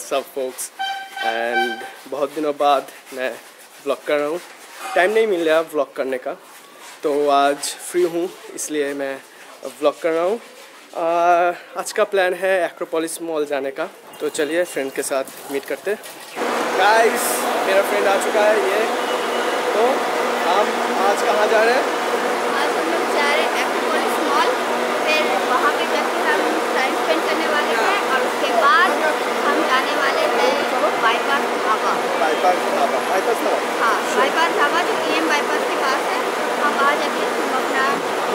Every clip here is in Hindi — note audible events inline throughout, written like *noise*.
व्हाट्सअप फोक्स एंड बहुत दिनों बाद मैं व्लॉग कर रहा हूँ। टाइम नहीं मिल रहा व्लॉग करने का। तो आज फ्री हूँ, इसलिए मैं व्लॉग कर रहा हूँ। आज का प्लान है एक्रोपोलिस मॉल जाने का। तो चलिए फ्रेंड के साथ मीट करते गाइस मेरा फ्रेंड आ चुका है ये। तो हम आज कहाँ जा रहे हैं आज हम लोग जा रहे हैं एक्रोपोलिस मॉल फिर वहाँ पे जाके हम टाइम स्पेंड करने वाले हैं और उसके बाद हम जाने वाले हैं Bypass Dhaba Bypass Dhaba Bypass Dhaba हाँ बाईपास ढाबा जो ई बाईपास के पास है हम वहाँ जाके हम अपना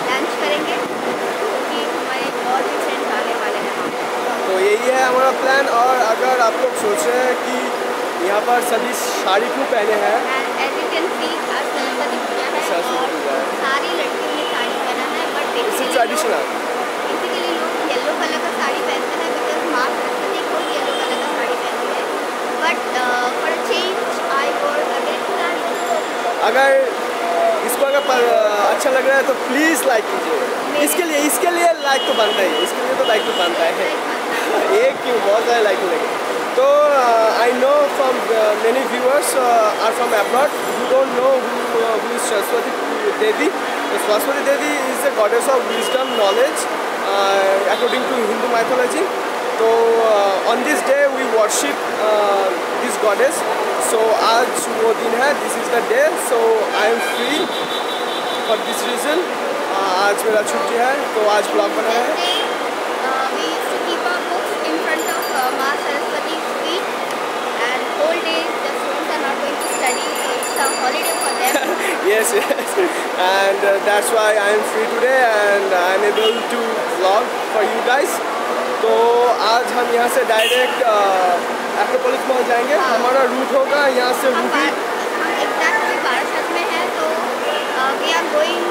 लंच करेंगे क्योंकि हमारे और भी फ्रेंड्स आने वाले हैं वहाँ पे। तो यही है हमारा प्लान और अगर आप लोग सोच रहे हैं कि यहाँ पर सभी साड़ी क्यों पहने हैं? है। सारी लड़कियों ने साड़ी पहना है बट इसी ट्रेडिशनल बेसिकली लोग येलो कलर का साड़ी पहनते हैं बिकॉज़ माँ सरस्वती खुद येलो कलर का साड़ी पहनती है। But for change I wore red अगर इसको अगर पर, अच्छा लग रहा है तो प्लीज़ लाइक कीजिए। इसके लिए इसके लिए लाइक तो बनता ही इसके लिए तो लाइक तो बनता है। *laughs* एक क्यों? बहुत सारे लाइक मिलेंगे। तो from many viewers are from abroad you don't know who is Saraswati Devi तो Saraswati Devi is the goddess of wisdom knowledge according to Hindu mythology तो on this day we worship this goddess so आज वो दिन है this is the day so I am free for this reason आज मेरा छुट्टी है तो आज ब्लॉग बना है not going to study so it's a holiday for them *laughs* yes, yes. And uh, that's why I am free today and I able to vlog for you guys. तो आज हम यहाँ से डायरेक्ट एक्रोपोलिस मॉल जाएँगे हाँ। हमारा रूट होगा यहाँ से हम एग्जैक्टली बारासात में हैं तो वी आर गोइंग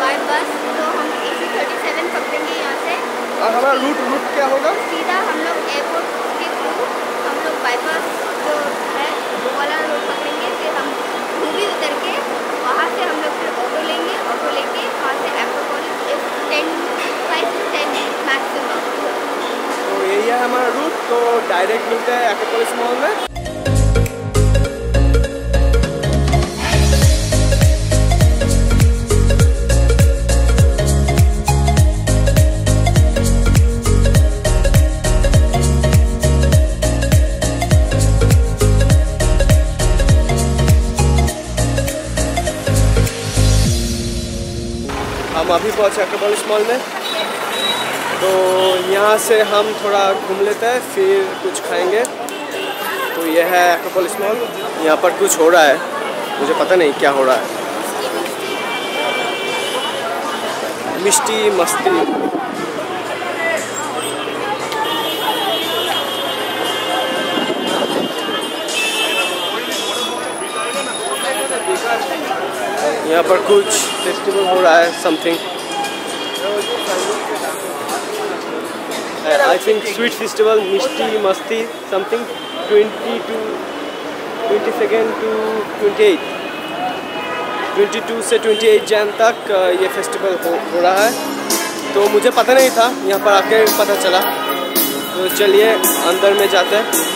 बाय बस तो हम ए सी थर्टी सेवन पकड़ेंगे यहाँ से और हमारा रूट रूट क्या होगा सीधा हम लोग एयरपोर्ट के थ्रू हम लोग बाईपास जो है, वो वाला रोड पकड़ेंगे, फिर हम धूबी उतर के वहाँ से हम लोग फिर ऑटो लेंगे ऑटो लेके वहाँ से Acropolis is ten five to ten maximum तो यही है हमारा रूट तो डायरेक्ट मिलते हैं एक्रोपोलिस मॉल में। हम अभी पहुँचे एक्रोपोलिस मॉल में। तो यहाँ से हम थोड़ा घूम लेते हैं, फिर कुछ खाएँगे। तो यह है एक्रोपोलिस मॉल यहाँ पर कुछ हो रहा है। मुझे पता नहीं क्या हो रहा है। मिष्टी मस्ती। यहाँ पर कुछ फेस्टिवल हो रहा है something I think sweet festival mishti masti something twenty two twenty second to twenty eight twenty two से ट्वेंटी एट जैन तक ये फेस्टिवल हो, हो रहा है। तो मुझे पता नहीं था यहाँ पर आके पता चला। तो चलिए अंदर में जाते हैं।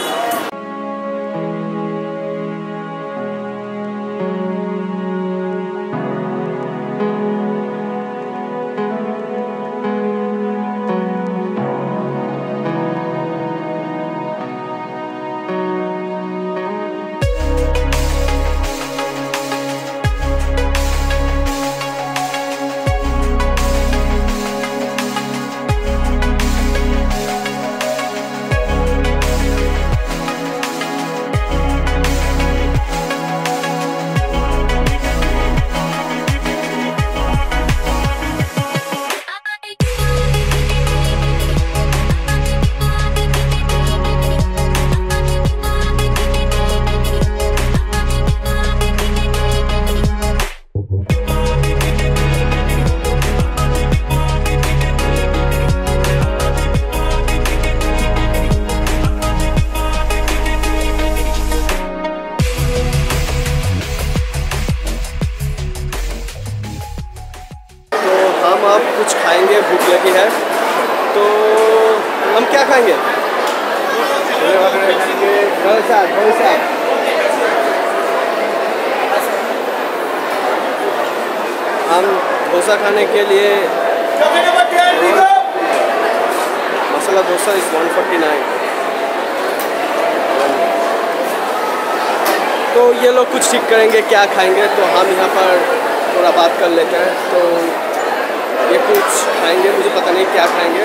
क्या खाएँगे डोसा डोसा हम डोसा खाने के लिए मसाला डोसा इस वन फोर्टी नाइन तो ये लोग कुछ ठीक करेंगे, क्या खाएँगे तो हम यहाँ पर थोड़ा बात कर लेते हैं। तो ये कुछ खाएँगे, मुझे पता नहीं क्या खाएँगे।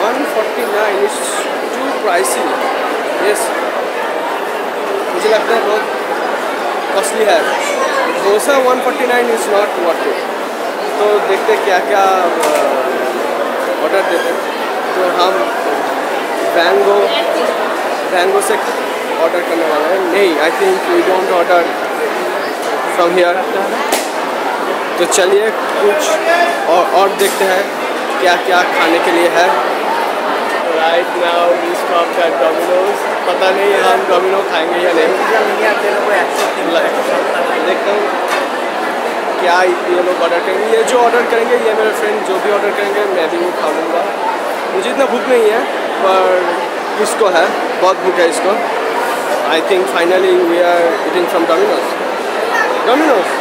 One forty nine is too pricey yes मुझे लगता है बहुत कॉस्टली है। Dosa 149 is not worth it तो देखते क्या क्या ऑर्डर देते तो हम बैंगो बैंगो से ऑर्डर करने वाले हैं। नहीं I think we don't order from here तो चलिए कुछ और, और देखते हैं। क्या क्या खाने के लिए है? Right now from that Domino's पता नहीं हम डोमिनो खाएँगे या नहीं। देखता हूँ। क्या ये लोग ऑर्डर करेंगे? ये जो ऑर्डर करेंगे ये मेरे फ्रेंड जो भी ऑर्डर करेंगे मैं भी वो खा लूँगा। मुझे इतना भूख नहीं है पर इसको है। बहुत भूख है इसको। I think finally we are eating from Domino's Domino's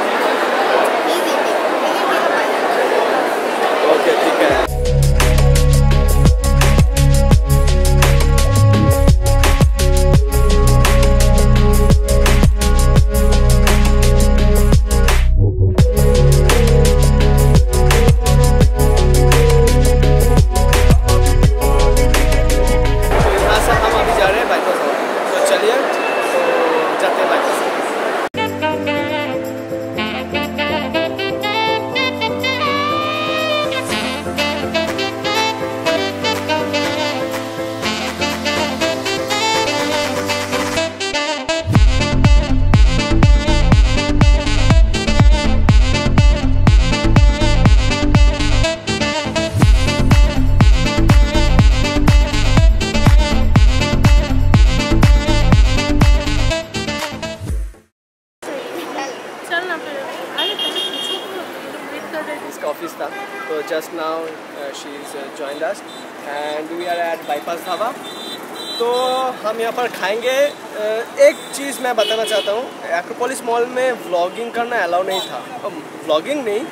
खाएँगे एक चीज़ मैं बताना चाहता हूँ एक्रोपोलिस मॉल में व्लॉगिंग करना अलाउ नहीं था। व्लॉगिंग नहीं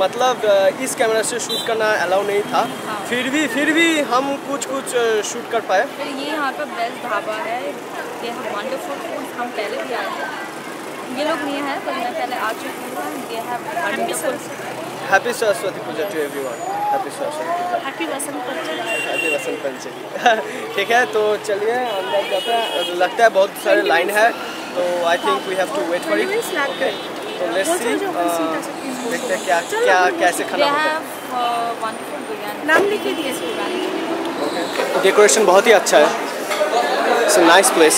मतलब इस कैमरा से शूट करना अलाउ नहीं था। हाँ। फिर भी फिर भी हम कुछ कुछ शूट कर पाए। ये यहाँ का बेस्ट ढाबा है। ये वंडरफुल फ़ूड हम पहले भी आए हैं ये लोग नहीं है पर मैं पहले आ चुकी हूँ। ये है wonderful happy Saraswati Puja to everyone happy Saraswati Puja happy Vasant Panchami happy Vasant Panchami ठीक है तो चलिए अंदर जाते हैं। लगता है बहुत सारे लाइन है तो I think we have to wait for it तो लेट्स सी देखते हैं क्या क्या कैसे खाना होता वंडरफुल बिरयानी नाम लिखे दिए है डेकोरेशन बहुत ही अच्छा है। It's a nice place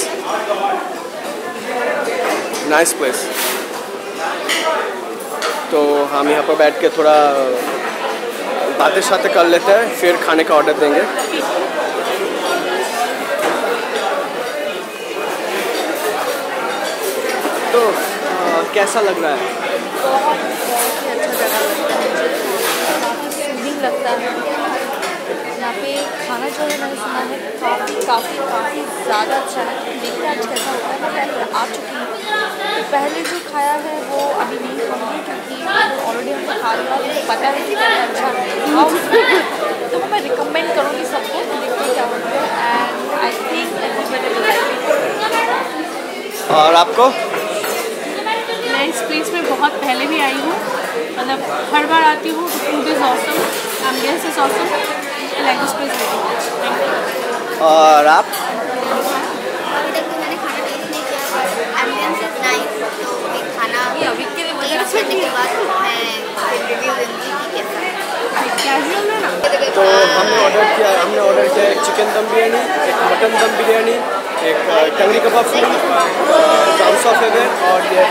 nice place तो हम यहाँ पर बैठ के थोड़ा बातें शातें कर लेते हैं फिर खाने का ऑर्डर देंगे। तो आ, कैसा लग रहा है? लगता है। काफ़ी काफ़ी काफ़ी ज़्यादा अच्छा है। देखते हैं आज कैसा होता है। मैं आ चुकी पहले जो खाया है वो अभी नहीं खाऊँगी क्योंकि ऑलरेडी हमने खा लिया मुझे पता है कि पहले अच्छा नहीं *laughs* तो मैं रिकमेंड करूँगी सबको देखते क्या होता है। And I think everybody will like it और आपको? मैं इस प्लेस में बहुत पहले भी आई हूँ। मतलब हर बार आती हूँ food is awesome ambience is awesome like this place thank you और आप अभी तक तो मैंने खाना टेस्ट नहीं किया बट एम्बियंस इज़ नाइस तो मैं खाना ये के लिए टेस्ट करने के बाद मैं रिव्यू दूँगी कि कैसा कैजुअल ना? तो हमने ऑर्डर किया हमने ऑर्डर किया एक चिकन दम बिरयानी एक मटन दम बिरयानी एक tangdi kebab full drums of heaven और ये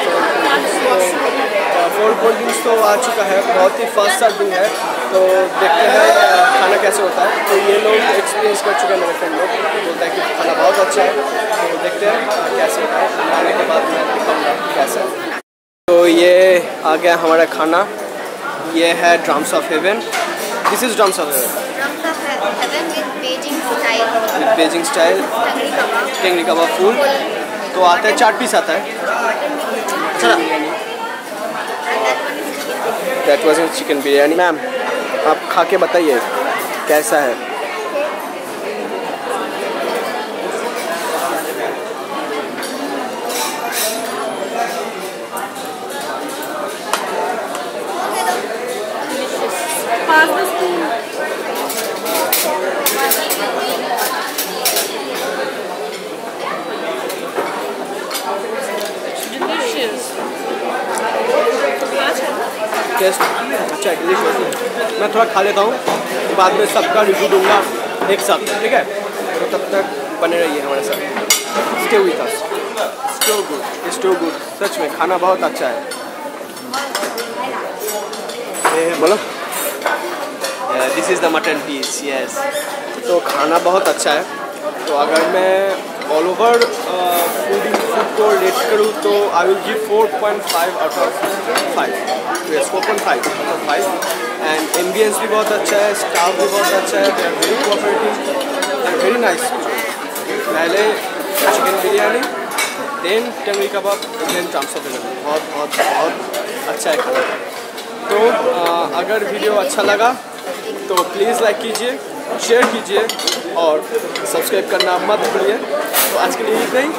फोर कोल्ड ड्रिंक्स तो आ चुका है बहुत ही फास्ट सर्विंग है तो देखते हैं खाना कैसे होता है. तो ये लोग एक्सपीरियंस कर चुके हैं मेरे फ्रेंड लोग बोलते हैं कि खाना बहुत अच्छा है तो देखते हैं कैसे होता है खाने के बाद मैं दिखाऊँगा कैसा है. तो ये आ गया हमारा खाना। ये है drums of heaven this is drums of heaven with Beijing style tangri kebab tangri कबाब फूल तो आता है चार पीस आता है। That was chicken biryani ma'am आप खा के बताइए कैसा है? पास में डिलीशियस टेस्ट अच्छा मैं थोड़ा खा लेता हूँ। तो बाद में सबका रिव्यू दूँगा एक साथ ठीक है? तो तब तक बने रहिए हमारे साथ। स्टे विथ अस स्टो गुड स्टो गुड सच में, खाना बहुत अच्छा है। बोलो। This is the mutton piece yes तो खाना बहुत अच्छा है। तो अगर मैं ऑल ओवर फ़ूड फ़ूड को रेट करूँ तो I will give four point five out of five yes four point five out of five and ambience भी बहुत अच्छा है स्टाफ भी बहुत अच्छा है they are very cooperative very nice पहले chicken biryani then tangdi kebab then चामसा biryani बहुत बहुत बहुत अच्छा है। खाना तो अ, अगर वीडियो अच्छा लगा तो प्लीज़ लाइक कीजिए शेयर कीजिए और सब्सक्राइब करना मत भूलिए। तो आज के लिए इतना ही।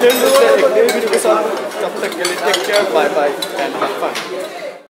फिर मिलते हैं एक नई वीडियो के साथ। तब तक के लिए take care bye bye and fun